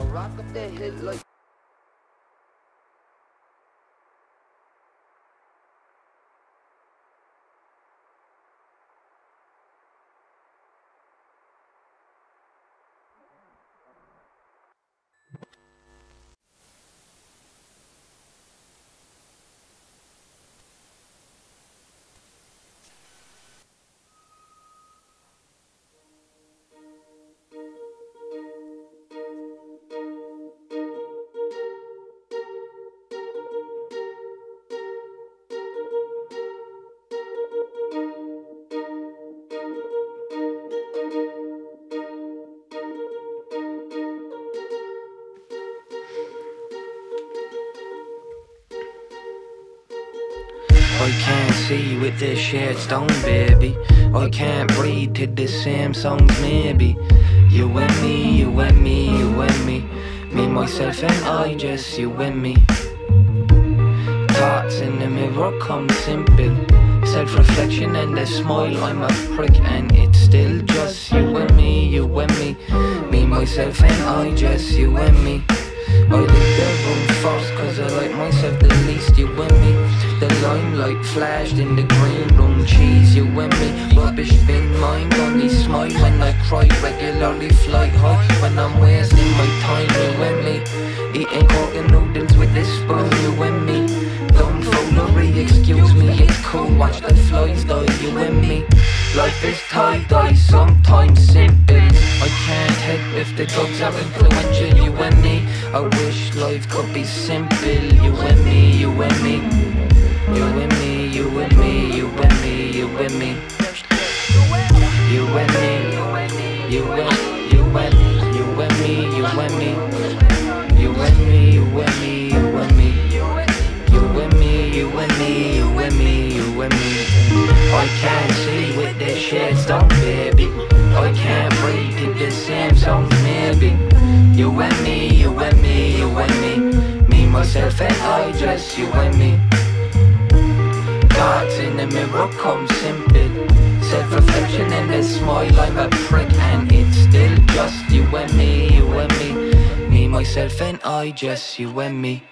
rock up the hill like I can't see with this shared stone, baby. I can't breathe to the same songs, maybe. You and me, you and me, you and me. Me, myself, and I, just you and me. Thoughts in the mirror come simple. Self reflection and a smile, I'm a prick, and it's still just you and me, you and me. Me, myself, and I, just you and me. I leave the room first, cause I like myself the least, you and me. Limelight flashed in the green room. Cheese You and me, rubbish bin mind Only smile when I cry Regularly fly high. When I'm wasting my time You and me, eating organ noodles with this spoon You and me, don't foolery Excuse me, it's cool, watch the flies die You and me, life is tie-dye Sometimes simple. I can't help if the drugs are influential You and me, I wish life could be simple You and me, you and me you and me, you and me, you and me, you and me. You and me, you and you and you and me, you and me. You and me, you and me, you and me. You and me, you and me, you and me, you and me. I can't see with this shit stone, baby. I can't breathe to the same songs, maybe. You and me, you and me, you and me. Me, myself, and I, just you and me. Simple Self-reflection and a smile, I'm a prick And it's still just you and me, you and me. Me, myself and I, just you and me